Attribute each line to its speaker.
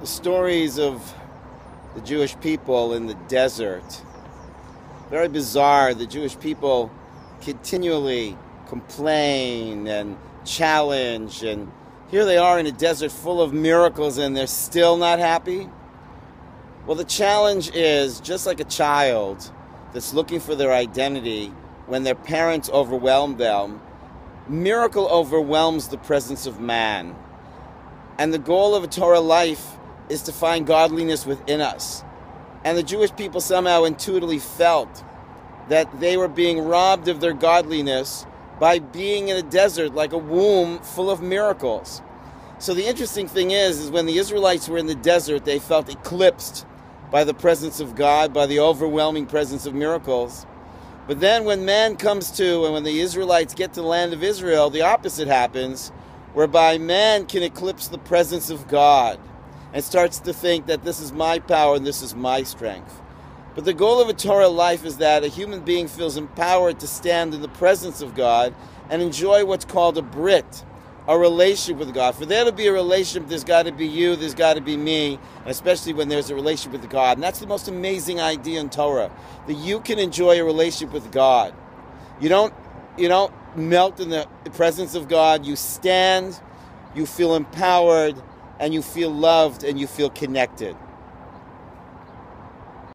Speaker 1: the stories of the Jewish people in the desert. Very bizarre. The Jewish people continually complain and challenge, and here they are in a desert full of miracles, and they're still not happy. Well, the challenge is just like a child that's looking for their identity when their parents overwhelm them, miracle overwhelms the presence of man. And the goal of a Torah life is to find godliness within us. And the Jewish people somehow intuitively felt that they were being robbed of their godliness by being in a desert like a womb full of miracles. So the interesting thing is is when the Israelites were in the desert they felt eclipsed by the presence of God, by the overwhelming presence of miracles. But then when man comes to and when the Israelites get to the land of Israel, the opposite happens, whereby man can eclipse the presence of God and starts to think that this is my power and this is my strength. But the goal of a Torah life is that a human being feels empowered to stand in the presence of God and enjoy what's called a Brit, a relationship with God. For there to be a relationship, there's got to be you, there's got to be me, especially when there's a relationship with God. And that's the most amazing idea in Torah that you can enjoy a relationship with God. You don't, you don't melt in the presence of God. You stand, you feel empowered, and you feel loved, and you feel connected.